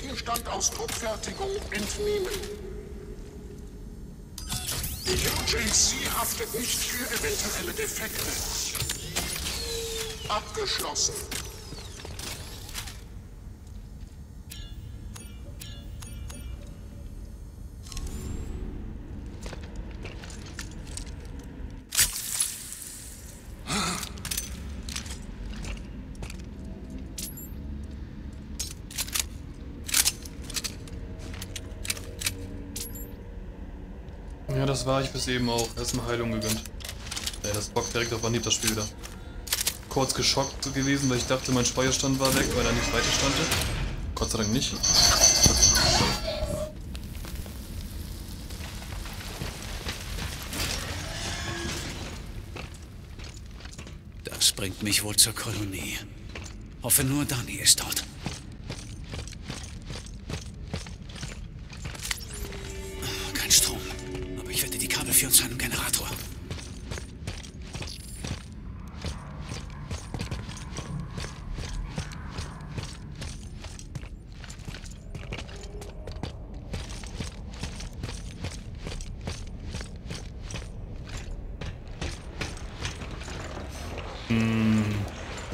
Gegenstand aus Druckfertigung entnehmen. Die UJC haftet nicht für eventuelle Defekte. Abgeschlossen. War ich bis eben auch. Erstmal Heilung gegönnt. Ja, das bockt direkt auf Anhieb das Spiel wieder. Kurz geschockt gewesen, weil ich dachte, mein Speicherstand war weg, weil er nicht weiter stand. Gott sei Dank nicht. Das bringt mich wohl zur Kolonie. Hoffe nur, Dani ist dort. Führen zu einem Generator.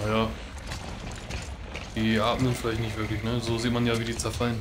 Naja. Die atmen vielleicht nicht wirklich, ne? So sieht man ja, wie die zerfallen.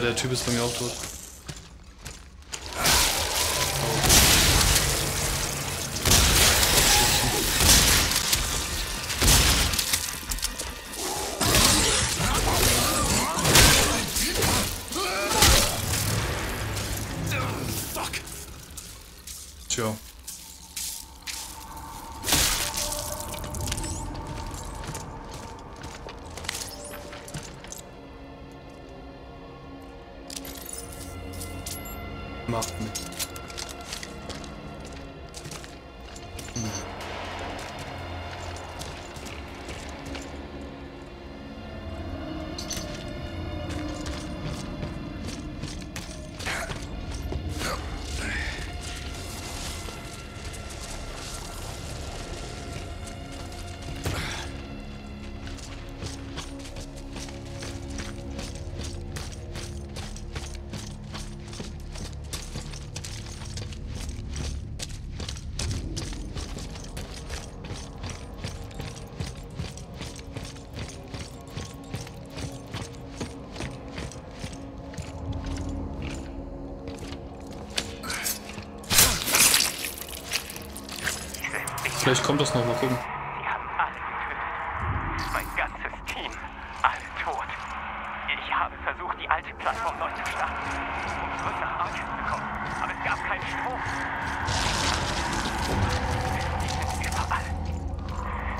Der Typ ist bei mir auch tot. Vielleicht kommt das noch, mal gucken. Sie haben alle getötet. Mein ganzes Team. Alle tot. Ich habe versucht, die alte Plattform neu zu starten, um zurück nach Arkham zu kommen. Aber es gab keinen Strom. Sie sind überall.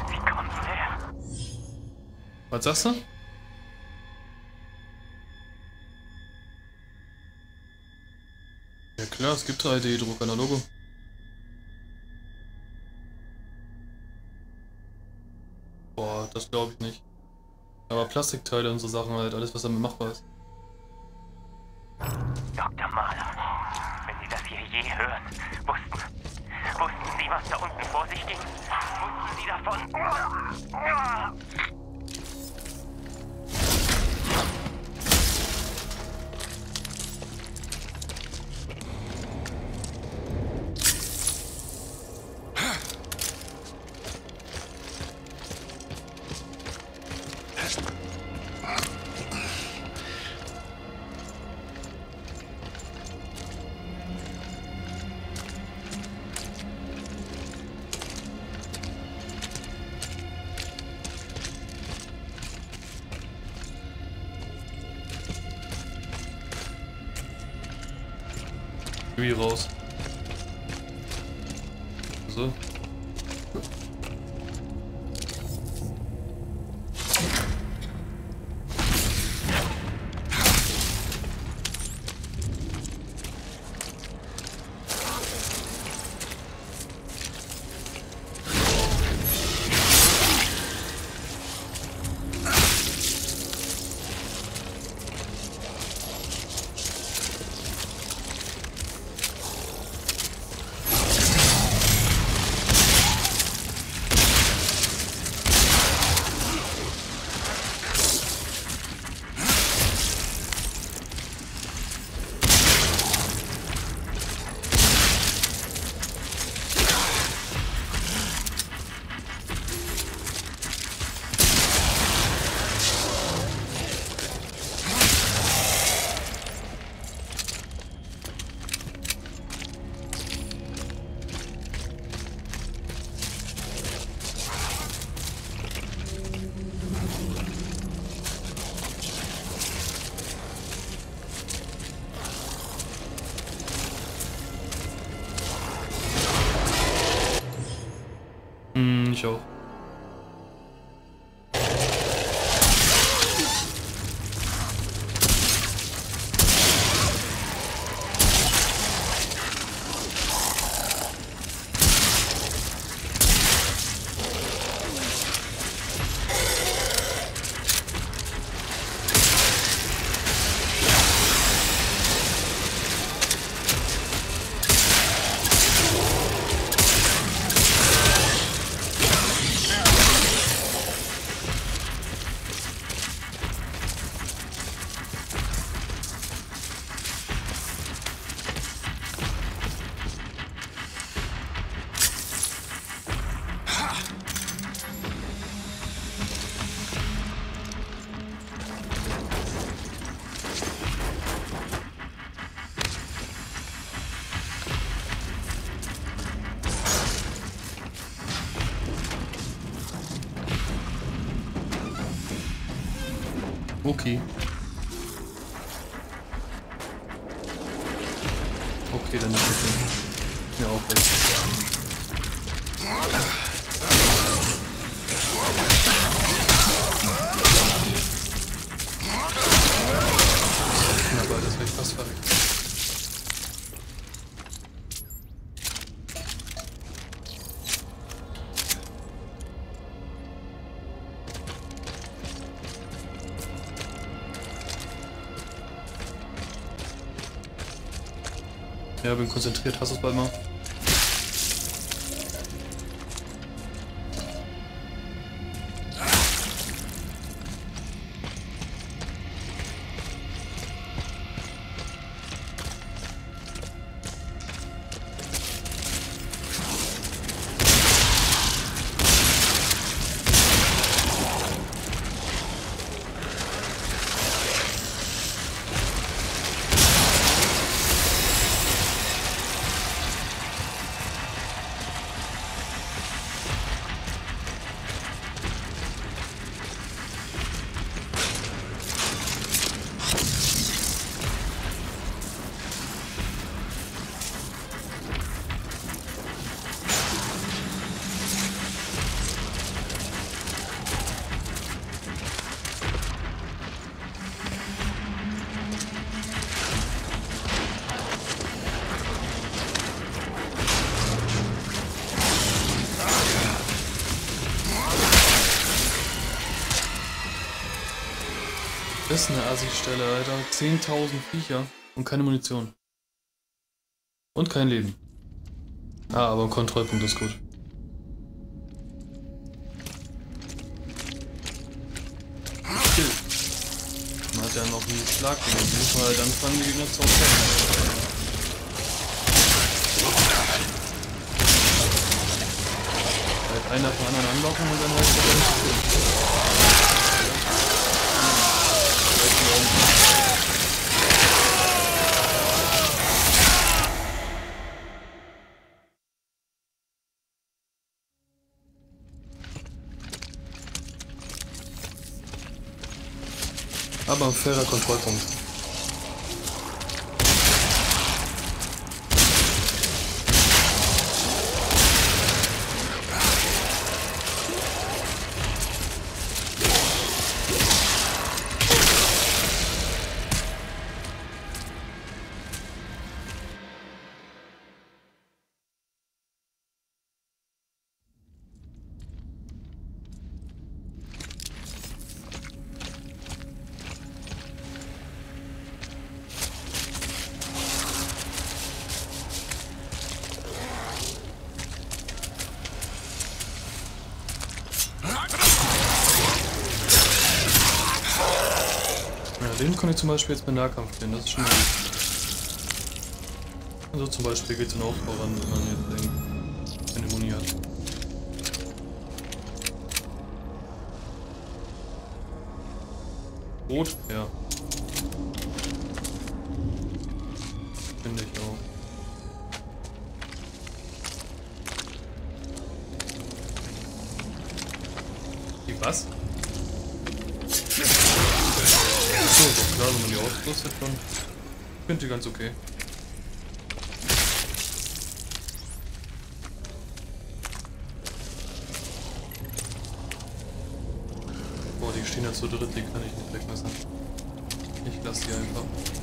Sie kommen näher. Was sagst du? Ja klar, es gibt 3D-Druck, einer Logo. Plastikteile und so Sachen halt, alles was damit machbar ist. Okay. Ja, bin konzentriert. Hast du es bald mal? Ist eine Assi-Stelle, Alter. 10.000 Viecher und keine Munition. Und kein Leben. Ah, aber ein Kontrollpunkt ist gut. Kill. Man hat ja noch einen Schlagding. Jetzt muss man halt anfangen, die Gegner zu aufhalten. Halt einer von anderen anlocken und dann halt der nicht Aber ein fairer Kontrollpunkt. Ja, zum Beispiel jetzt mit Nahkampf spielen, das ist schon gut. Also zum Beispiel geht es dann auch voran, wenn man jetzt denkt. Rot? Ja. Finde ich auch. Die was? So, doch klar, wenn man die ausrüstet, dann ich ganz okay. Boah, die stehen ja zu dritt, die kann ich nicht weglassen. Ich lasse die einfach.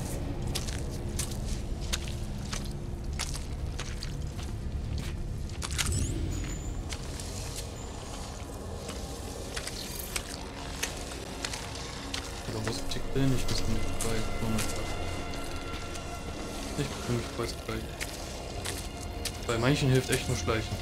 Gleich. Bei manchen hilft echt nur Schleichen.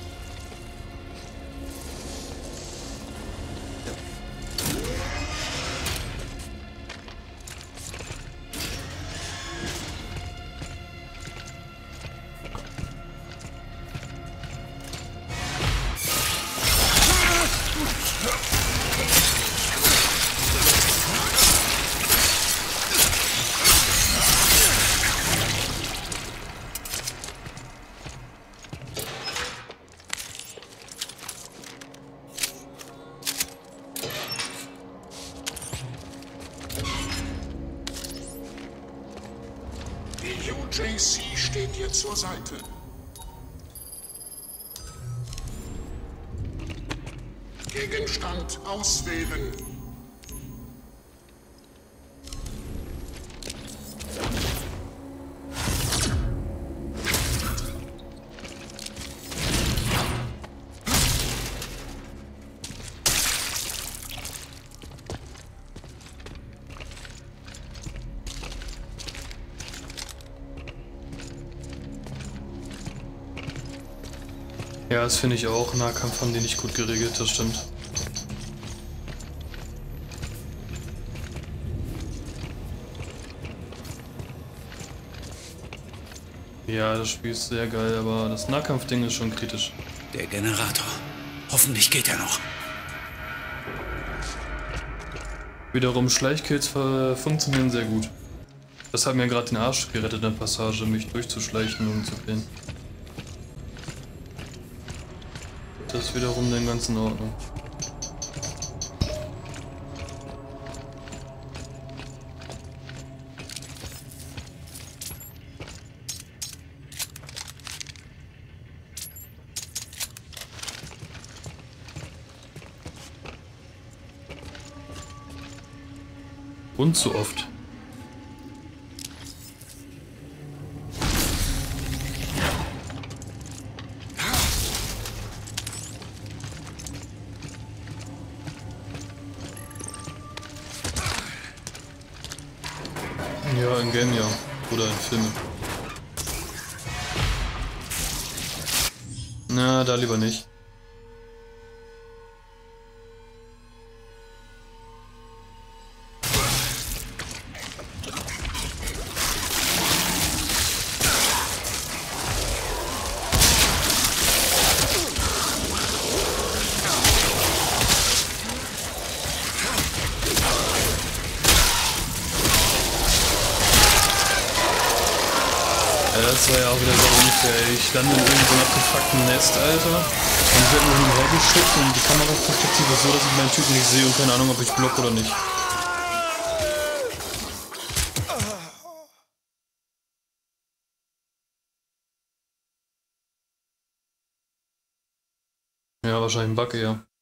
Das finde ich auch. Nahkampf haben die nicht gut geregelt, das stimmt. Ja, das Spiel ist sehr geil, aber das Nahkampfding ist schon kritisch. Der Generator. Hoffentlich geht er noch. Wiederum Schleichkills funktionieren sehr gut. Das hat mir gerade den Arsch gerettet in der Passage, mich durchzuschleichen und zu killen. Das ist wiederum dann ganz in Ordnung. Und zu oft. Ja, in Game ja. Oder in Filmen. Na, da lieber nicht. Unfair. ey. Ich lande in irgendeinem abgefuckten Nest, Alter. Und wird nur hinhergeschickt und die Kameraperspektive ist so, dass ich meinen Typen nicht sehe und keine Ahnung, ob ich block oder nicht. Ja, wahrscheinlich ein Bug, ja.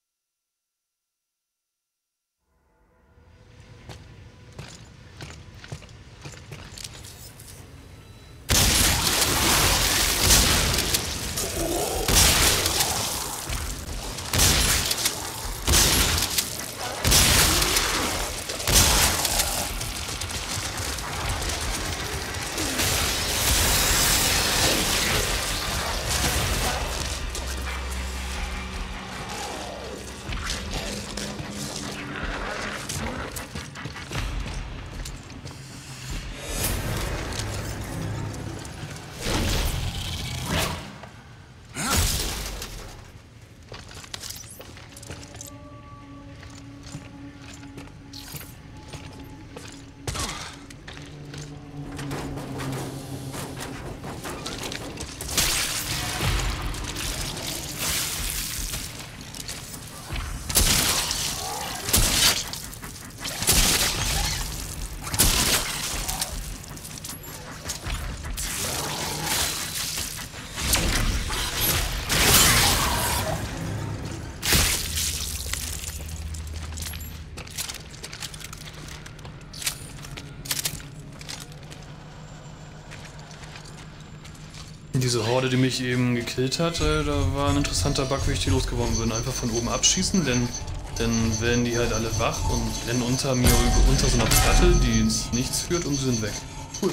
Diese Horde, die mich eben gekillt hat, äh, da war ein interessanter Bug, wie ich die losgeworden bin. Einfach von oben abschießen, denn dann werden die halt alle wach und rennen unter mir unter so einer Platte, die ins Nichts führt und sie sind weg. Cool.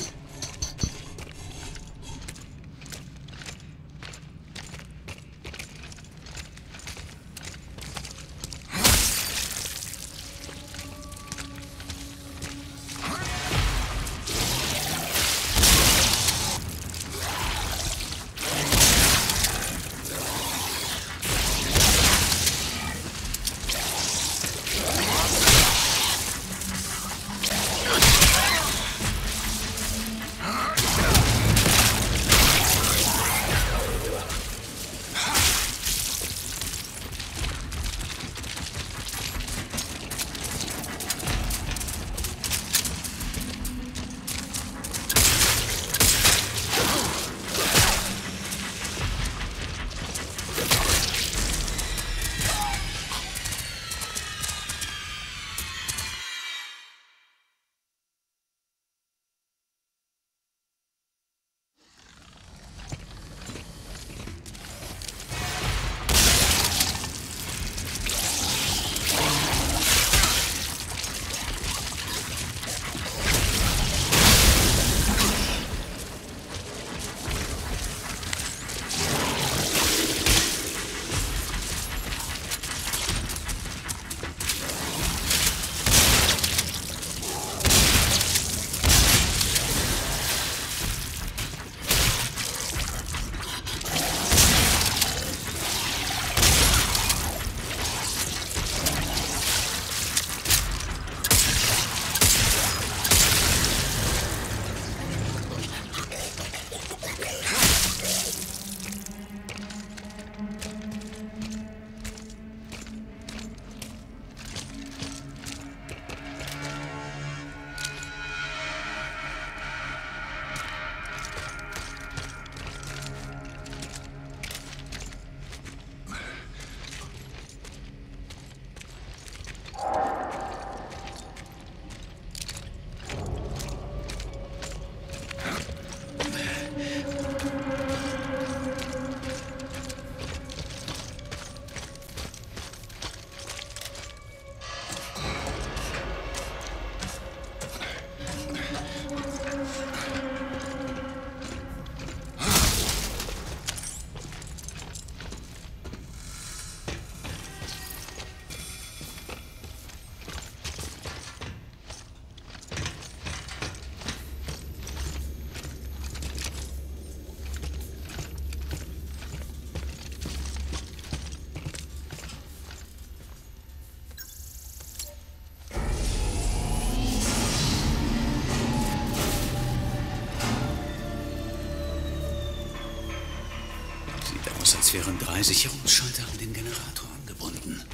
Als wären drei Sicherungsschalter an den Generator angebunden.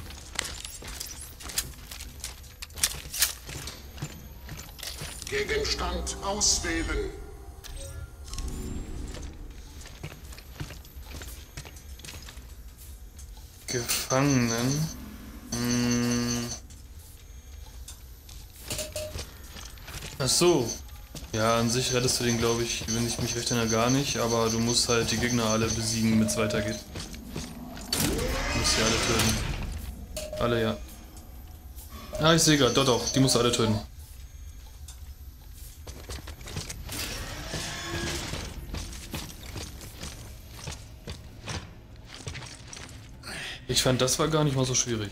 Gegenstand auswählen. Gefangenen. Hm. Ach so. Ja, an sich rettest du den, glaube ich, wenn ich mich recht erinnere, gar nicht, aber du musst halt die Gegner alle besiegen, damit es weitergeht. Du musst sie alle töten. Alle, ja. Ah, ich sehe gerade, doch, doch, die musst du alle töten. Ich fand, das war gar nicht mal so schwierig.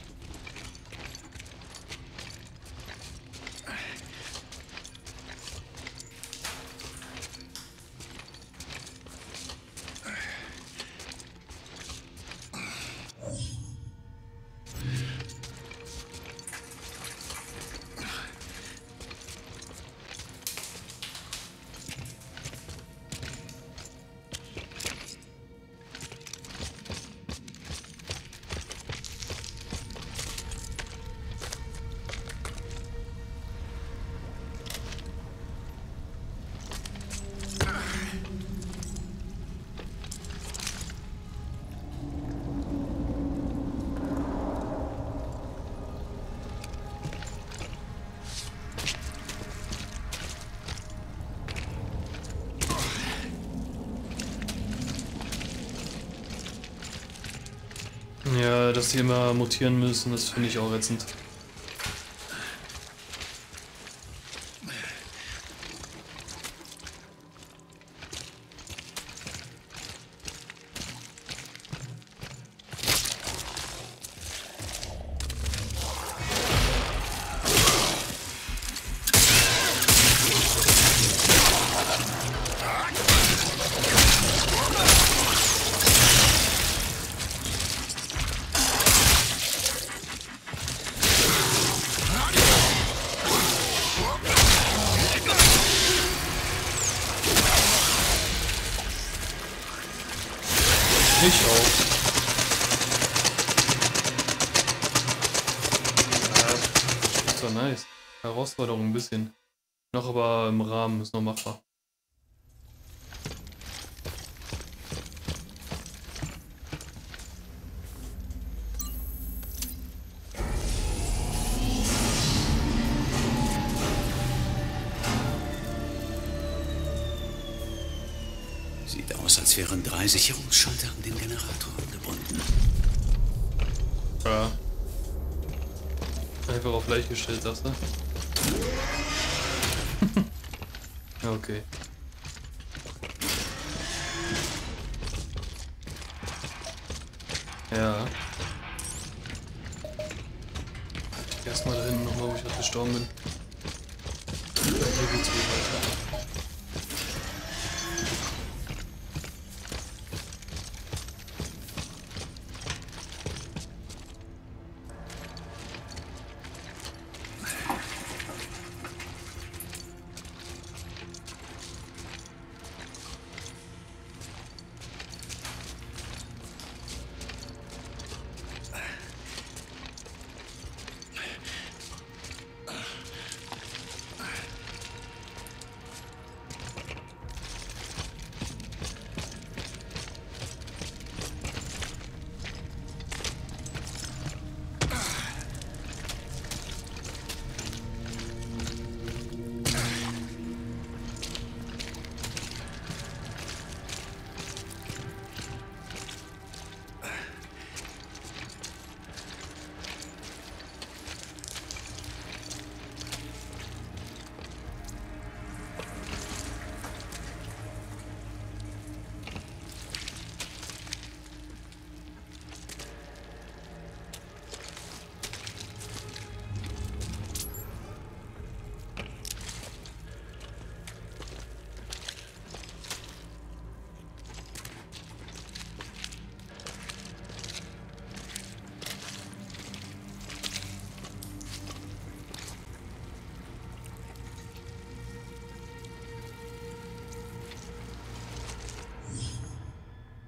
Die immer mutieren müssen, das finde ich auch ätzend. Noch aber im Rahmen, ist noch machbar. Sieht aus, als wären drei Sicherungsschalter an den Generator angebunden. Ja. Einfach auf leicht gestellt, sagst du? Ja, okay. Ja. Erstmal da hinten nochmal, wo ich gerade gestorben bin. Hier geht's wohl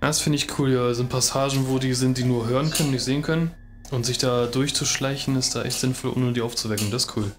Das finde ich cool, ja. Sind Passagen, wo die sind, die nur hören können, nicht sehen können. Und sich da durchzuschleichen ist da echt sinnvoll, ohne die aufzuwecken. Das ist cool.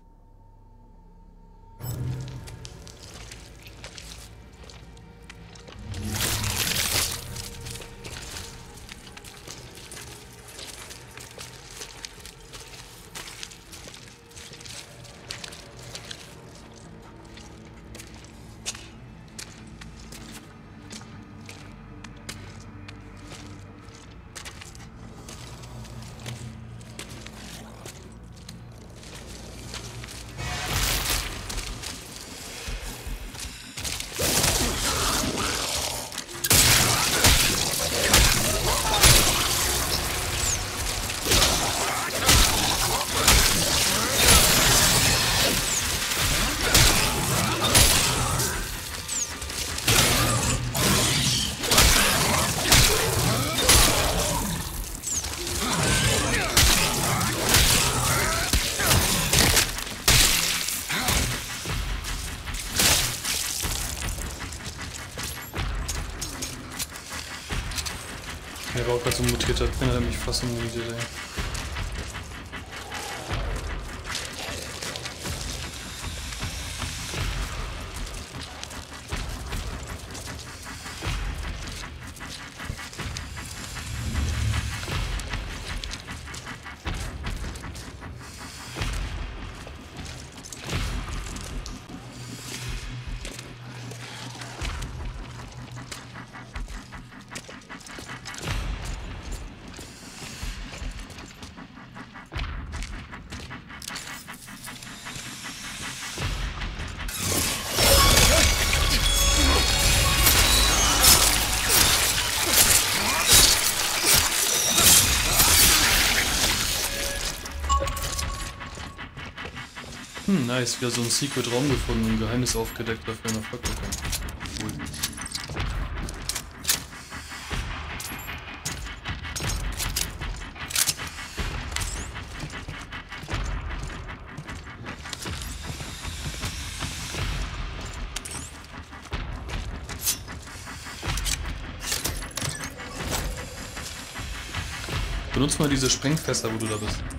Auch gerade so Pin, hat er mich fast immunisiert, ey. Nice. Wieder so ein Secret Raum gefunden und ein Geheimnis aufgedeckt, dafür Erfolg bekommen. Cool. Benutz mal diese Sprengfässer, wo du da bist.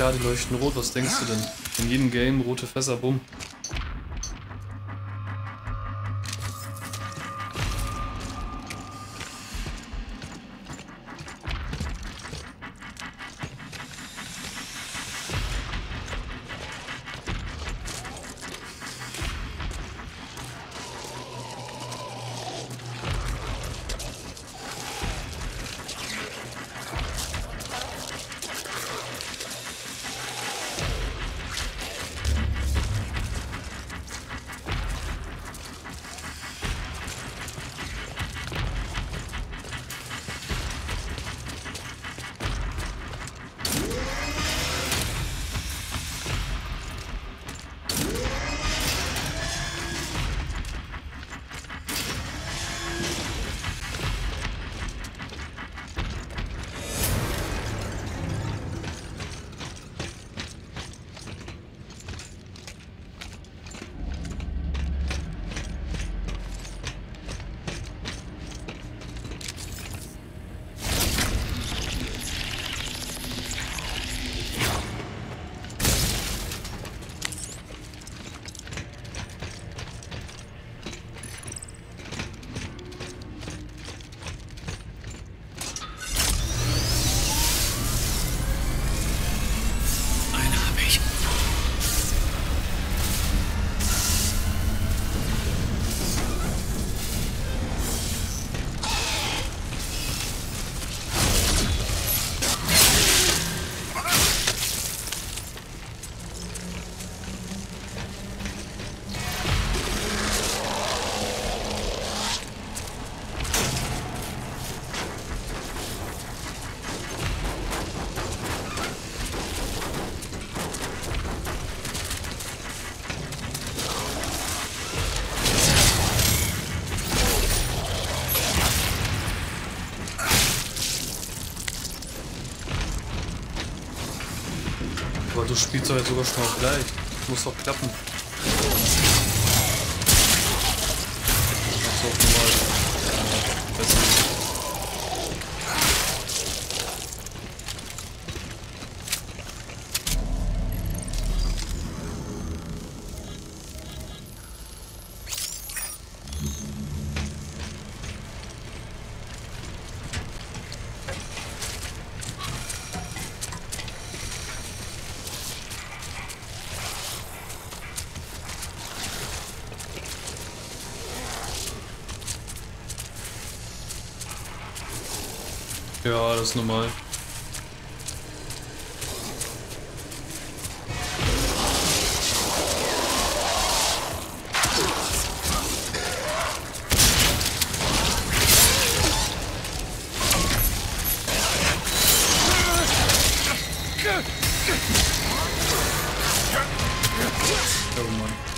Klar, die leuchten rot. Was denkst du denn? In jedem Game rote Fässer, bumm. Doch jetzt sogar schon auf gleich. Muss doch klappen. Ja, das ist normal. Oh Mann.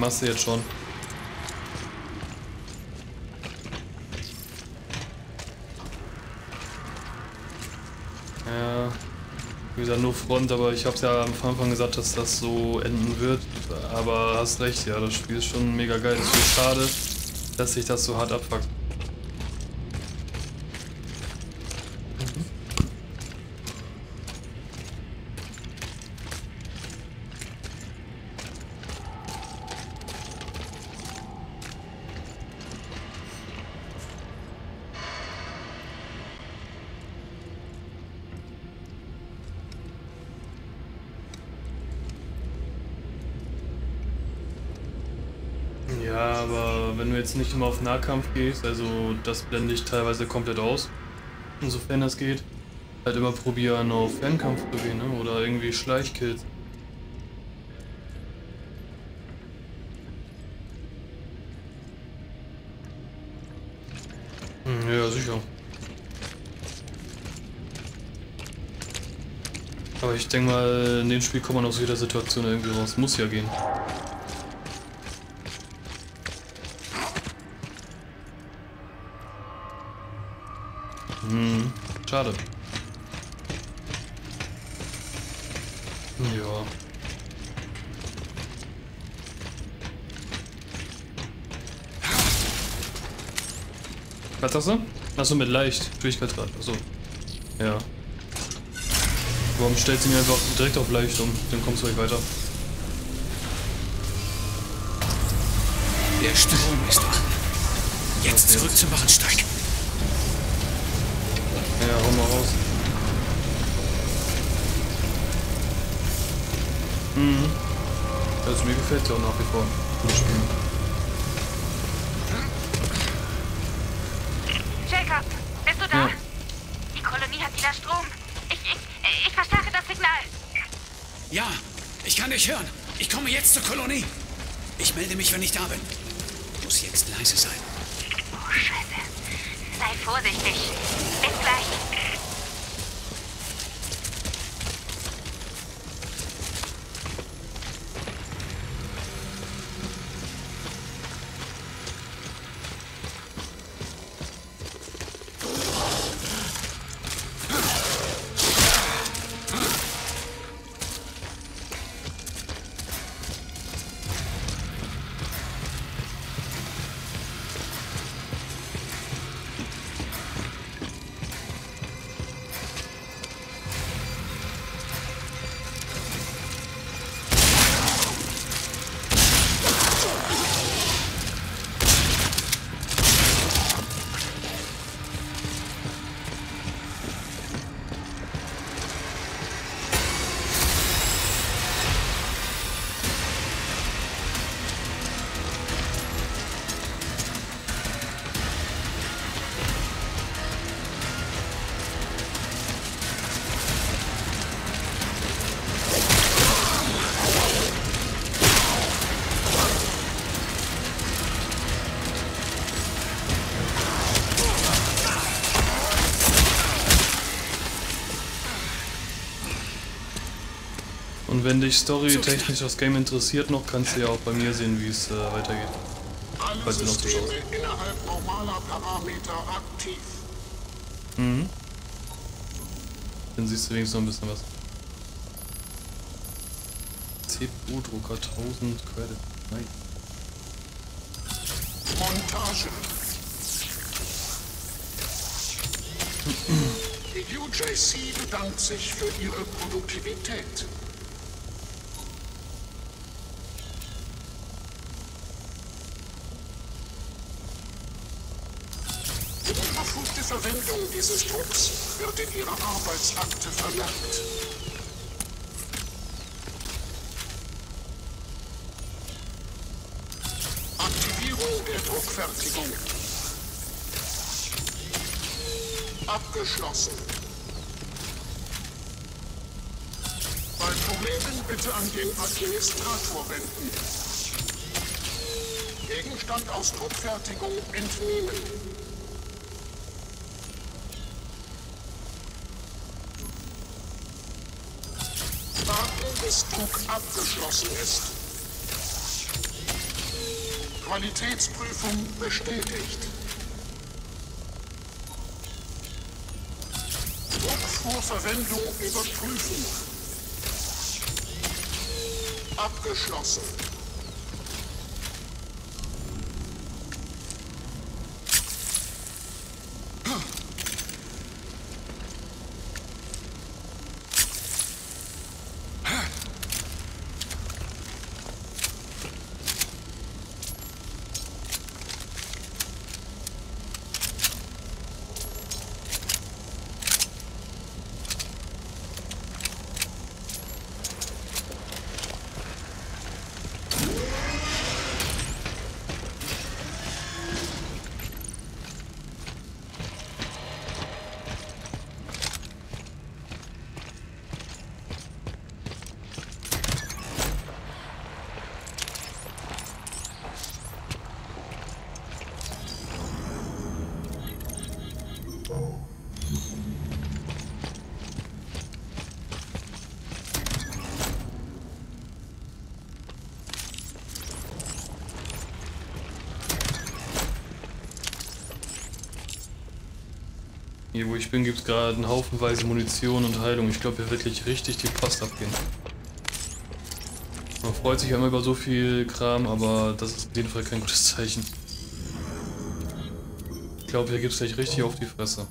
Bei Masse jetzt schon. Ja, wie gesagt, nur Front, aber ich hab's ja am Anfang gesagt, dass das so enden wird. Aber hast recht, ja, das Spiel ist schon mega geil. Es ist schade, dass sich das so hart abfuckt. Ja, aber wenn du jetzt nicht immer auf Nahkampf gehst, also das blende ich teilweise komplett aus, insofern das geht, halt immer probieren auf Fernkampf zu gehen, ne? oder irgendwie Schleichkills. Hm, Ja, sicher. Aber ich denke mal, in dem Spiel kommt man aus jeder Situation irgendwie raus. Muss ja gehen. Hm, schade. Ja. Was sagst du? Achso, mit leicht. Schwierigkeitsgrad. Achso. Ja. Warum stellst du ihn einfach direkt auf leicht um? Dann kommst du gleich weiter. Der Strom ist an. Jetzt zurück zum Bahnsteig. Mal raus. Mhm. Also mir gefällt ja auch nach wie vor. Das Spiel. Jacob, bist du da? Ja. Die Kolonie hat wieder Strom. Ich, ich, ich verstarre das Signal. Ja, ich kann dich hören. Ich komme jetzt zur Kolonie. Ich melde mich, wenn ich da bin. Muss jetzt leise sein. Oh, Scheiße. Sei vorsichtig. Bis gleich. Und wenn dich storytechnisch das Game interessiert noch, kannst du ja auch bei mir sehen, wie es äh, weitergeht. Alle Falls du noch Systeme zuschaust. innerhalb normaler Parameter aktiv. Mhm. Dann siehst du wenigstens noch ein bisschen was. CPU-Drucker 1000 Credit. Nein. Montage. Die UJC bedankt sich für ihre Produktivität. Die unverfugte Verwendung dieses Drucks wird in ihrer Arbeitsakte vermerkt. Aktivierung der Druckfertigung. Abgeschlossen. Bei Problemen bitte an den Administrator wenden. Gegenstand aus Druckfertigung entnehmen. Druck abgeschlossen ist. Qualitätsprüfung bestätigt. Druck vor Verwendung überprüfen. Abgeschlossen. Hier wo ich bin gibt es gerade einen Haufenweise Munition und Heilung. Ich glaube hier wirklich richtig die Post abgehen. Man freut sich immer über so viel Kram, aber das ist auf jeden Fall kein gutes Zeichen. Ich glaube, hier gibt es gleich richtig auf die Fresse.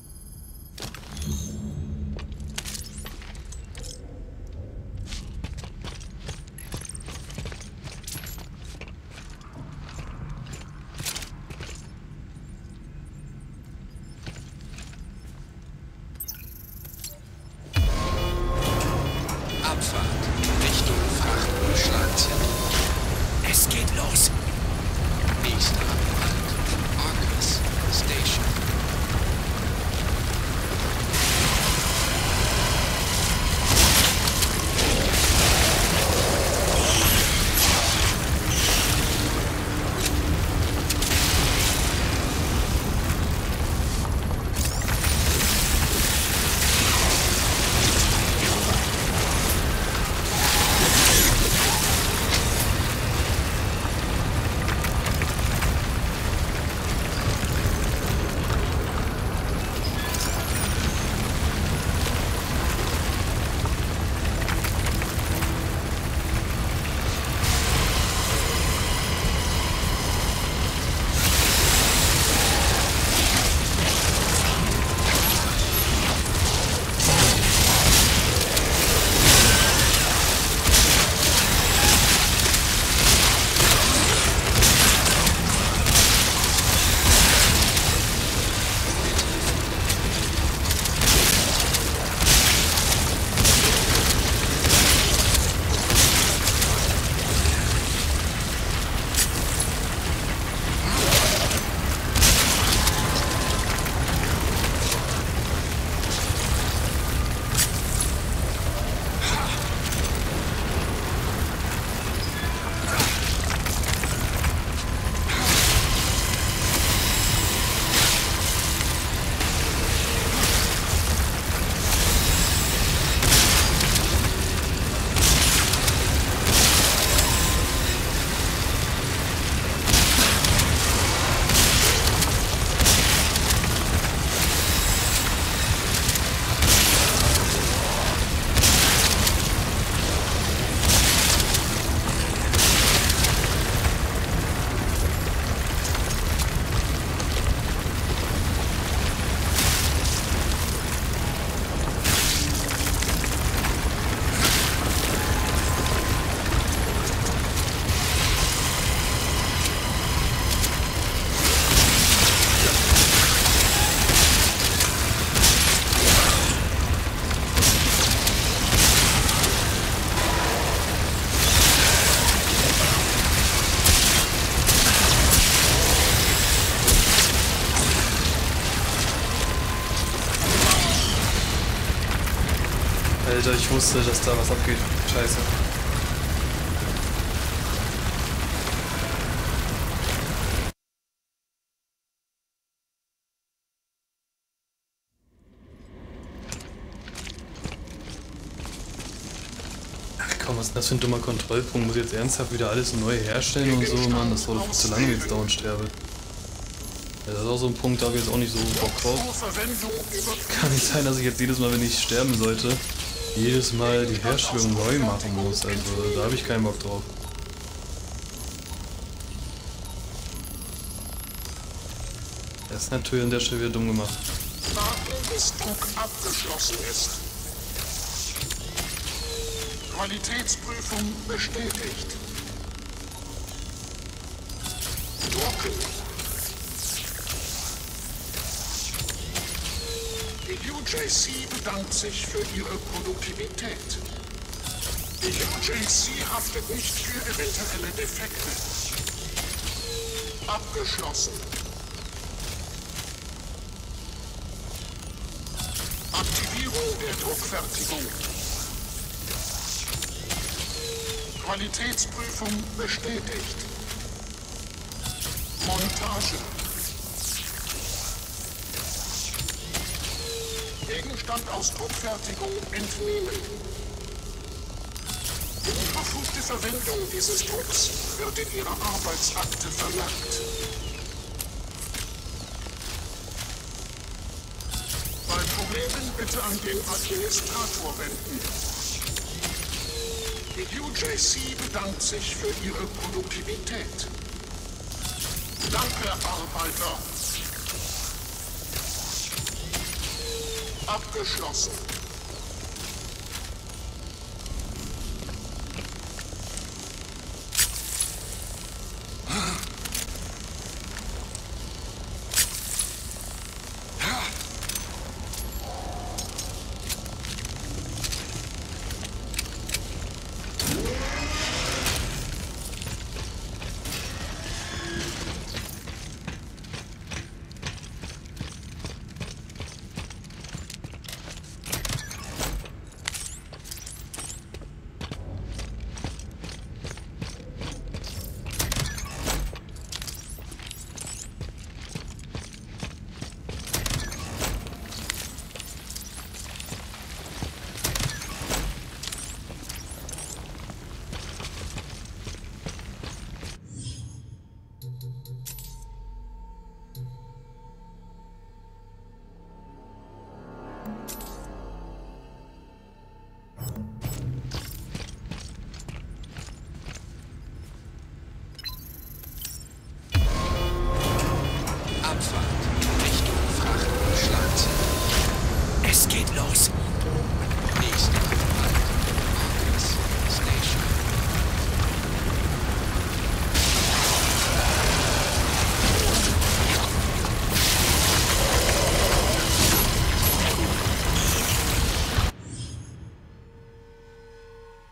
Alter, ich wusste, dass da was abgeht. Scheiße. Ach komm, was ist denn das für ein dummer Kontrollpunkt? Muss ich jetzt ernsthaft wieder alles neu herstellen und so, Mann? Das dauert zu lange, wenn ich jetzt dauernd sterbe. Ja, das ist auch so ein Punkt, da habe ich jetzt auch nicht so Bock drauf. Kann nicht sein, dass ich jetzt jedes Mal, wenn ich sterben sollte, jedes Mal die Herstellung neu machen muss. Also da habe ich keinen Bock drauf. Das ist natürlich an der Stelle wieder dumm gemacht. Warten, bis Druck abgeschlossen ist. Qualitätsprüfung bestätigt. Die UJC bedankt sich für ihre Produktivität. Die UJC haftet nicht für eventuelle Defekte. Abgeschlossen. Aktivierung der Druckfertigung. Qualitätsprüfung bestätigt. Montage. Gegenstand aus Druckfertigung entnehmen. Die unbefugte Verwendung dieses Drucks wird in Ihrer Arbeitsakte vermerkt. Bei Problemen bitte an den Administrator wenden. Die UJC bedankt sich für Ihre Produktivität. Danke, Arbeiter. Abgeschlossen.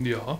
Ja.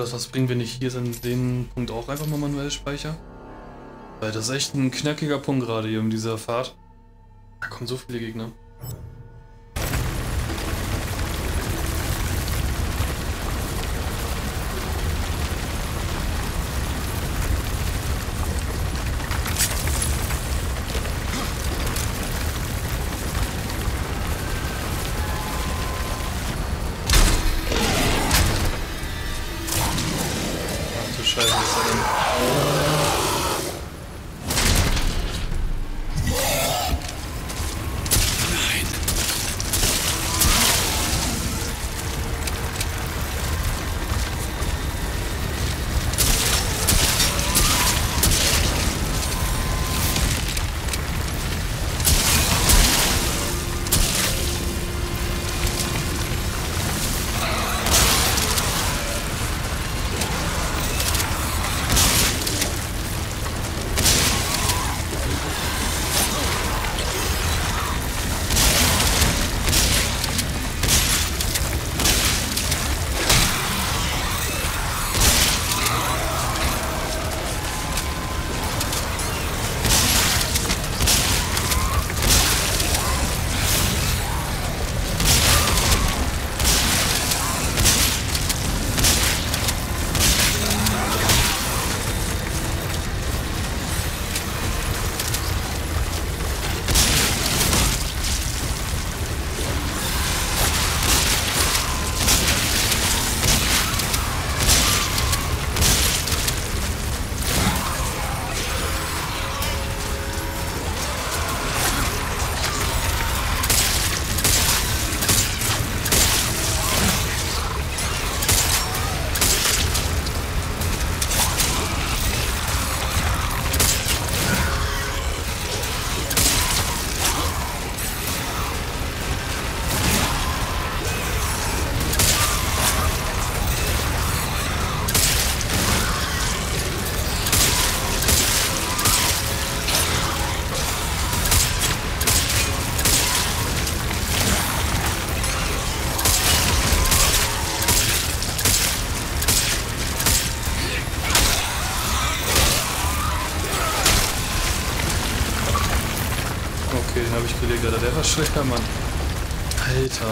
Das was bringen, wenn ich hier an den Punkt auch einfach mal manuell speichere? Weil das ist echt ein knackiger Punkt gerade hier in dieser Fahrt. Da kommen so viele Gegner. Schwer, Mann. Alter.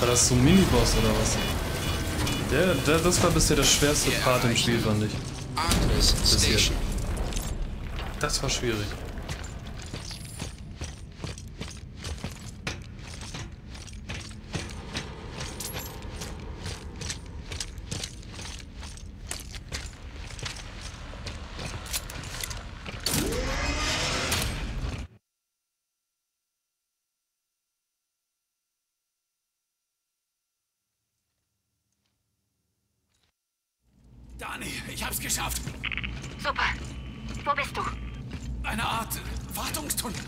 War das so ein Miniboss oder was? Der, der, das war bisher der schwerste Part im Spiel, fand ich. Artemis hier. Das war schwierig. Dani, ich hab's geschafft. Super. Wo bist du? Eine Art Wartungstunnel.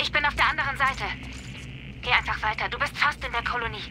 Ich bin auf der anderen Seite. Geh einfach weiter. Du bist fast in der Kolonie.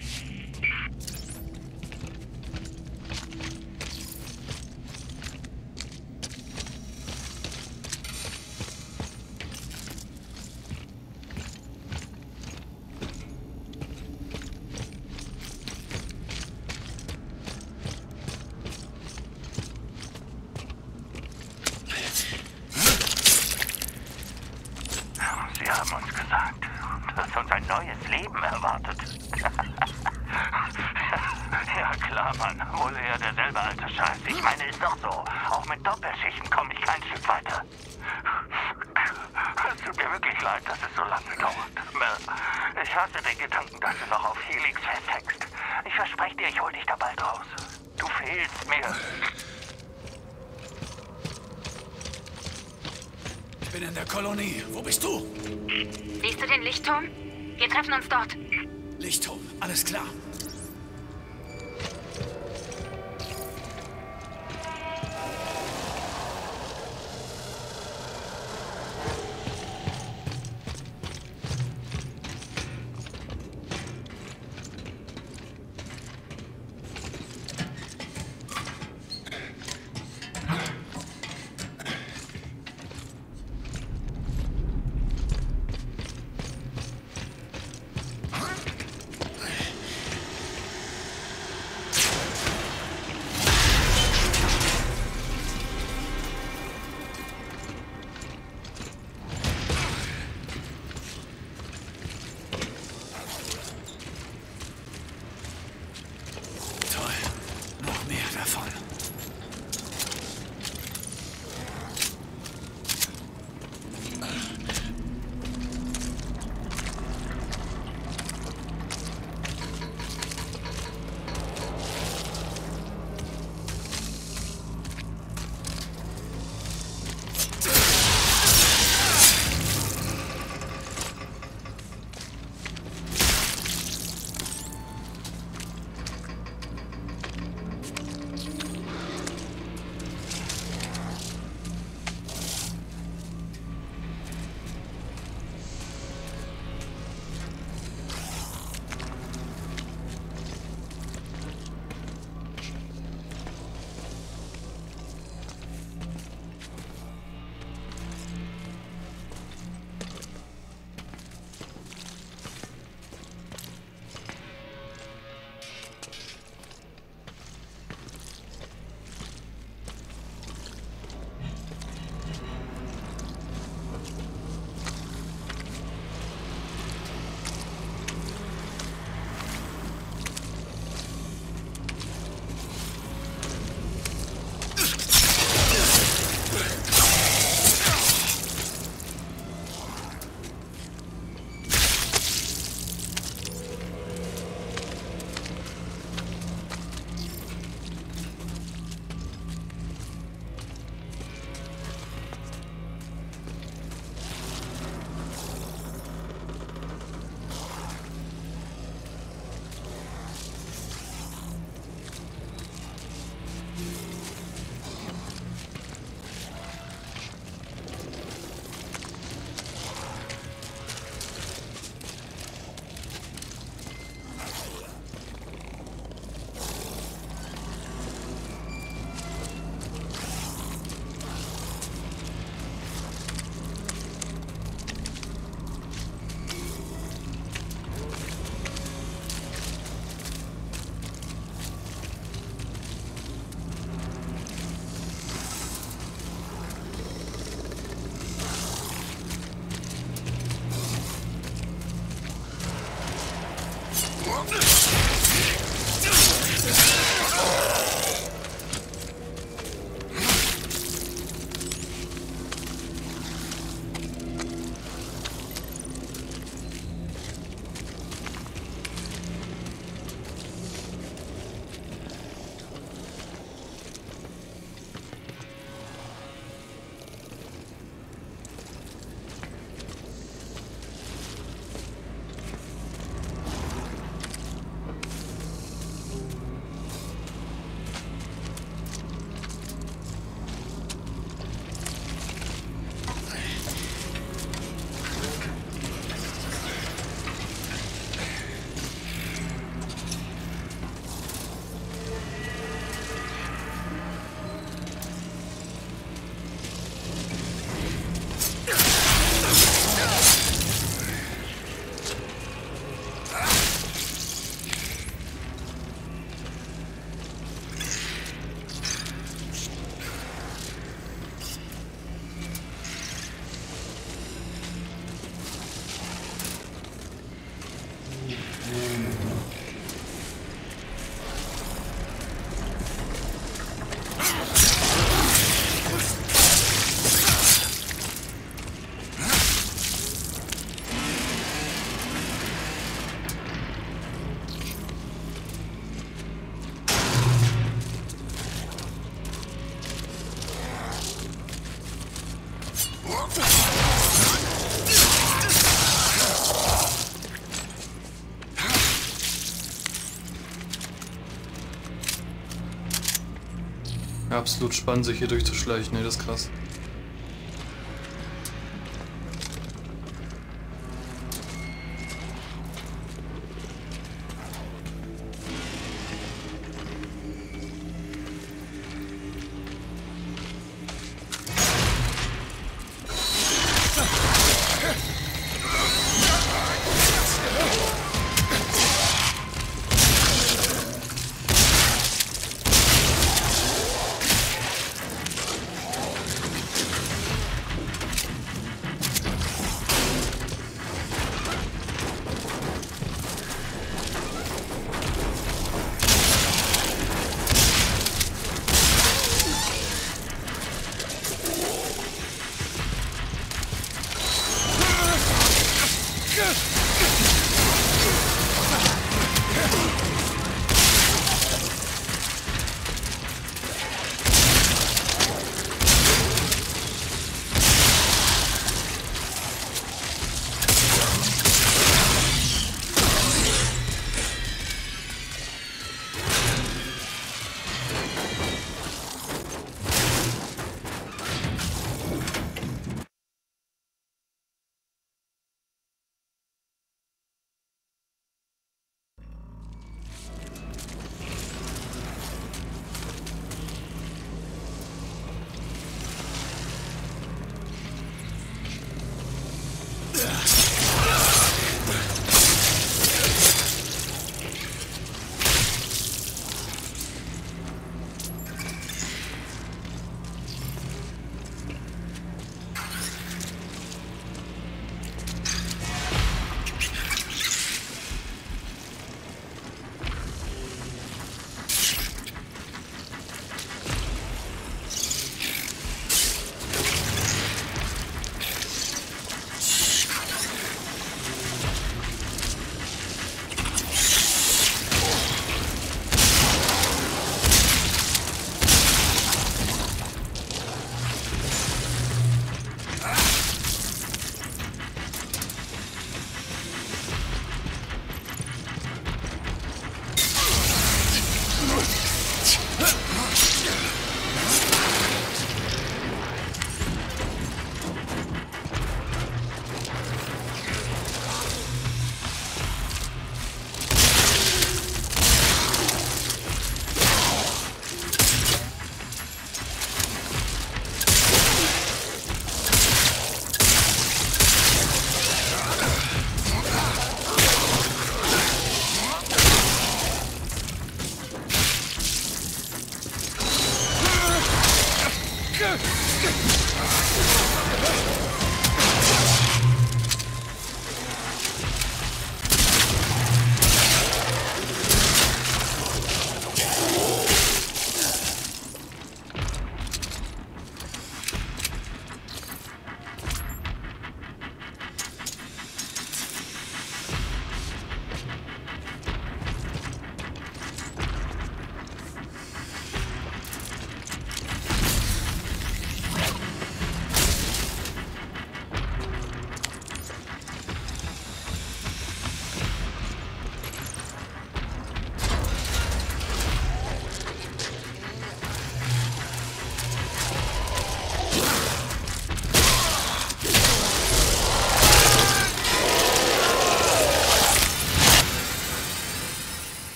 Absolut spannend, sich hier durchzuschleichen, ne, das ist krass.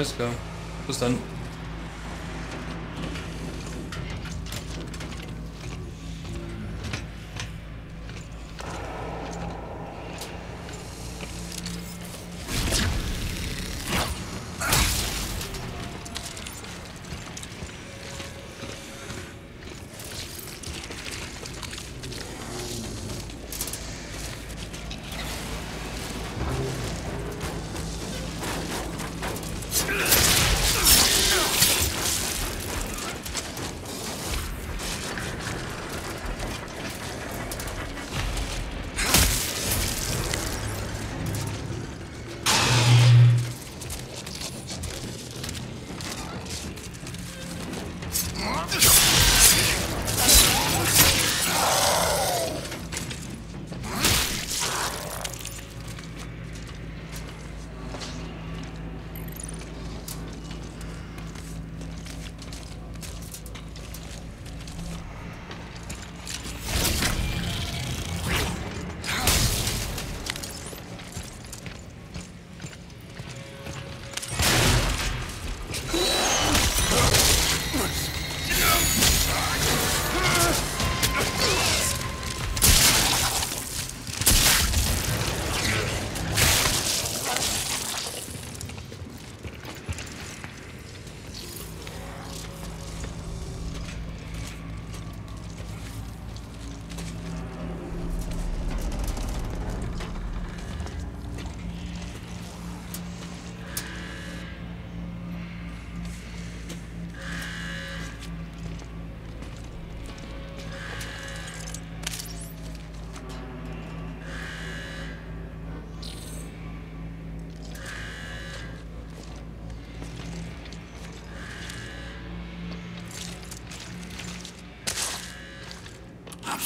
Alles klar. Bis dann.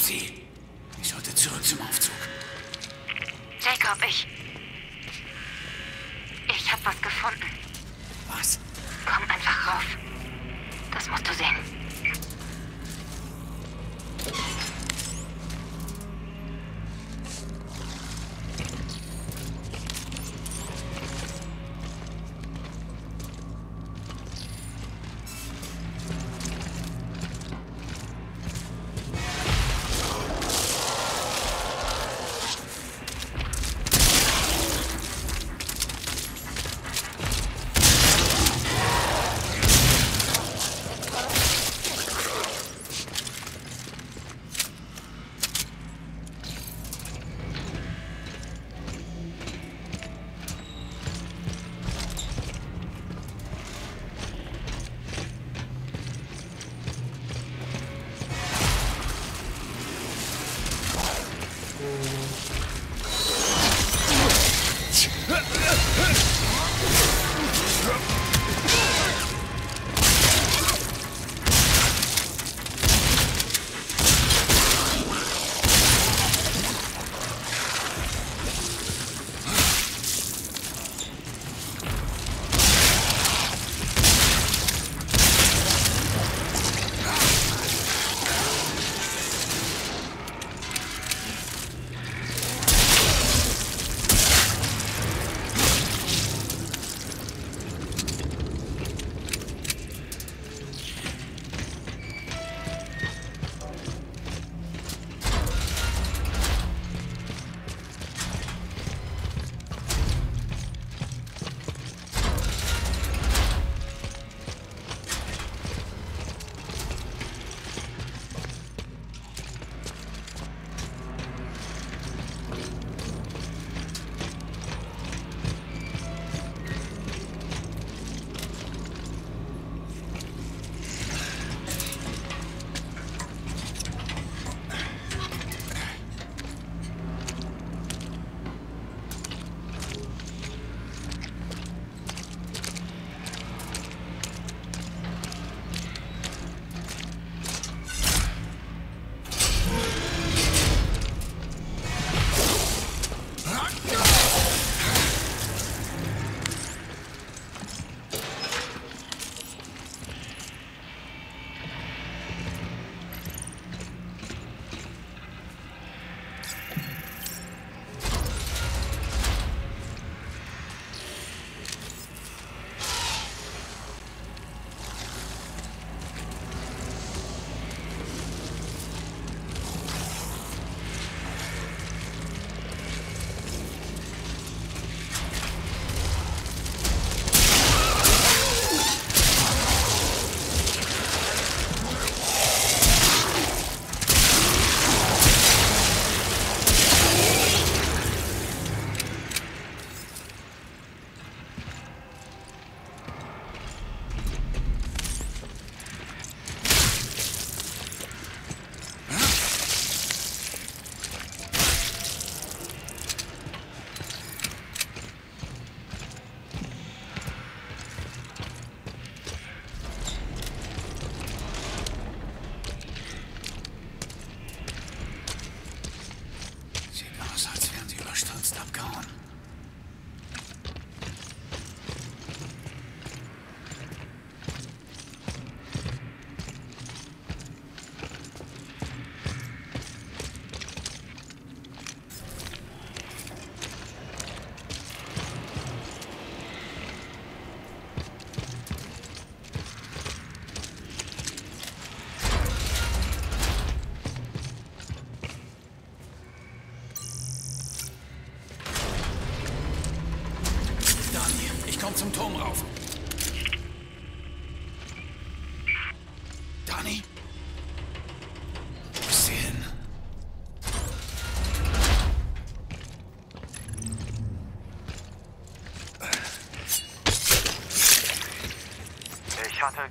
aussi.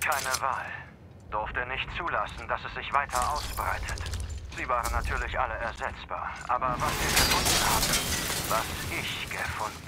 keine Wahl. Durfte nicht zulassen, dass es sich weiter ausbreitet. Sie waren natürlich alle ersetzbar. Aber was wir gefunden haben, was ich gefunden habe.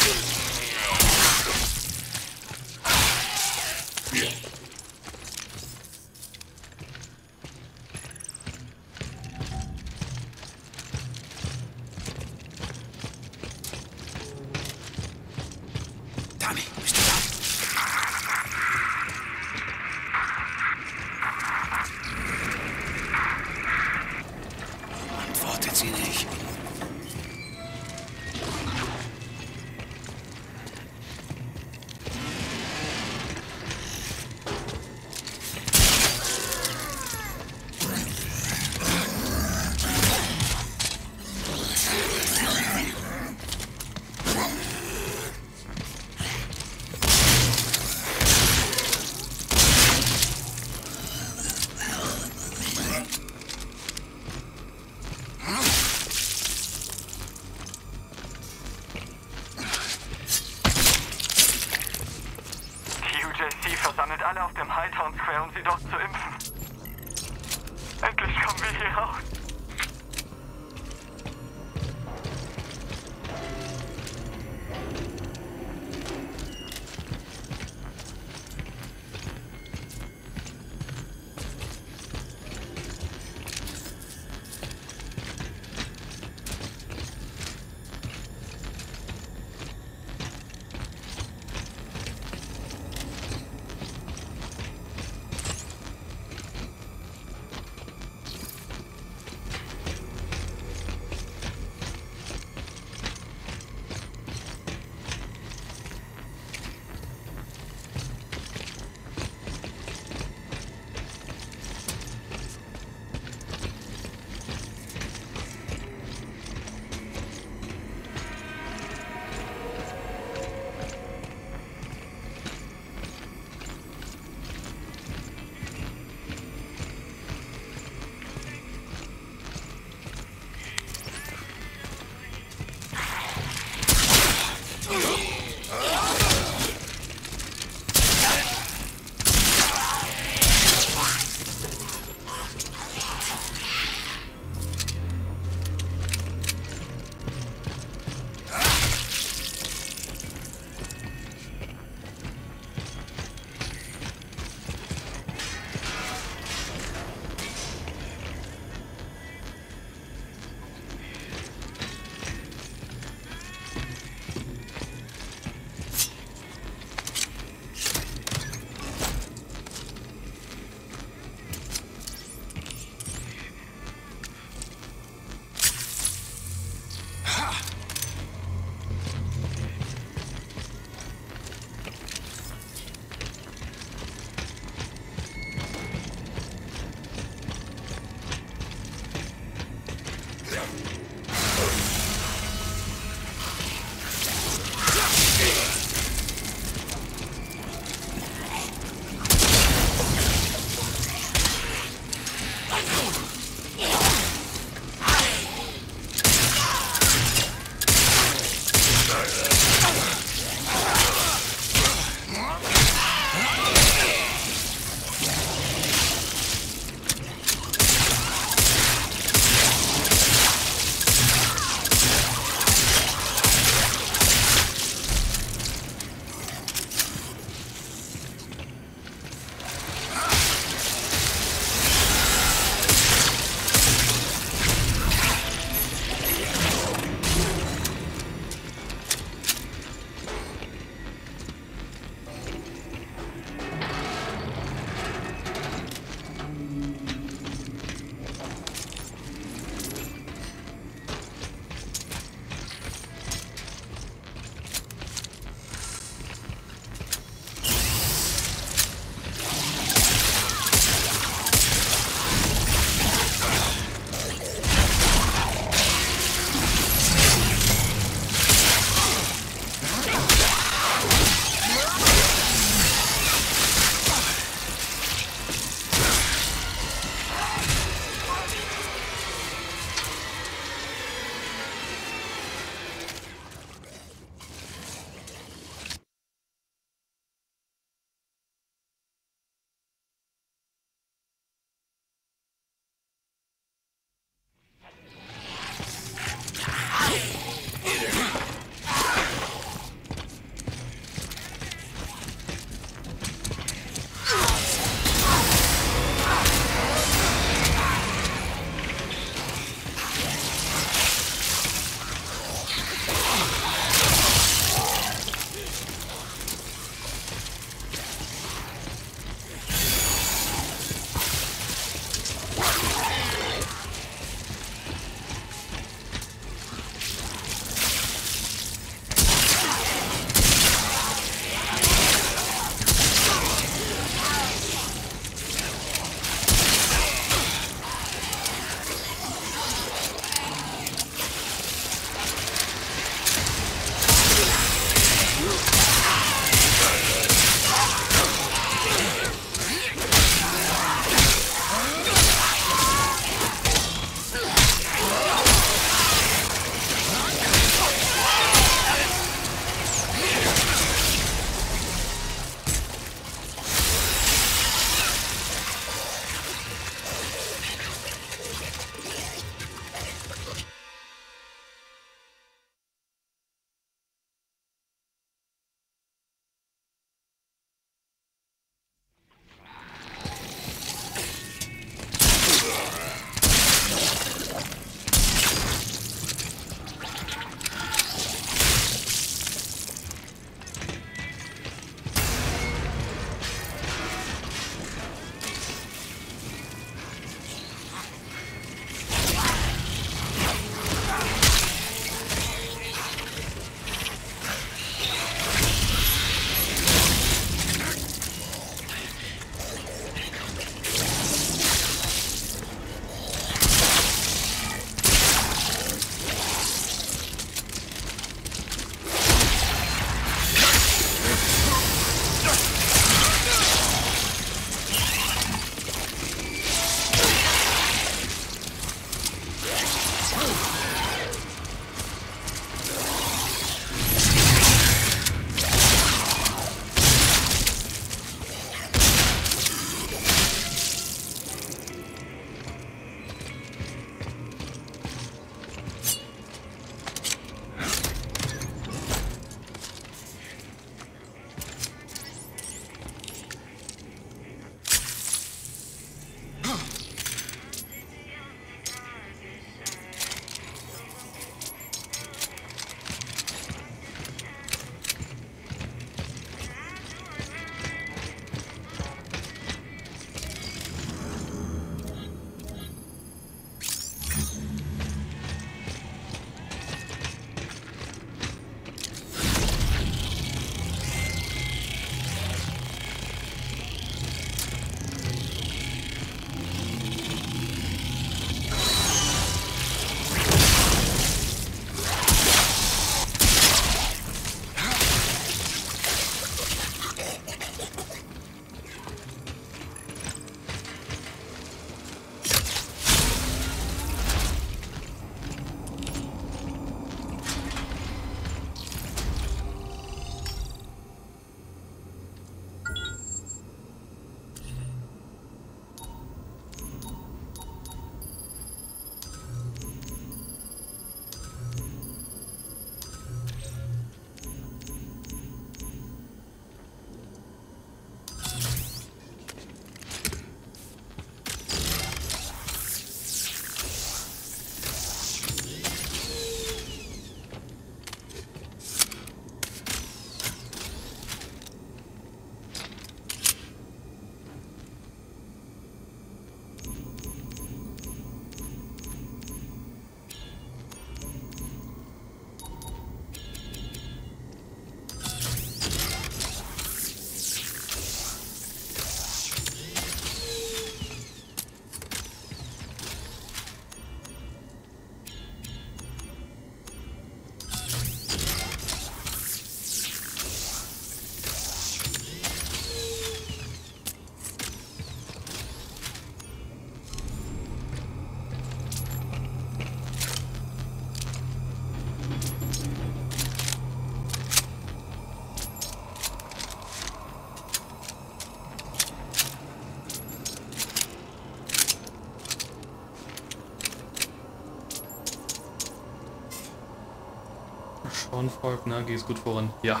Kornvolk, na, gehst gut voran. Ja.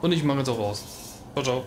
Und ich mache jetzt auch raus. Ciao, ciao.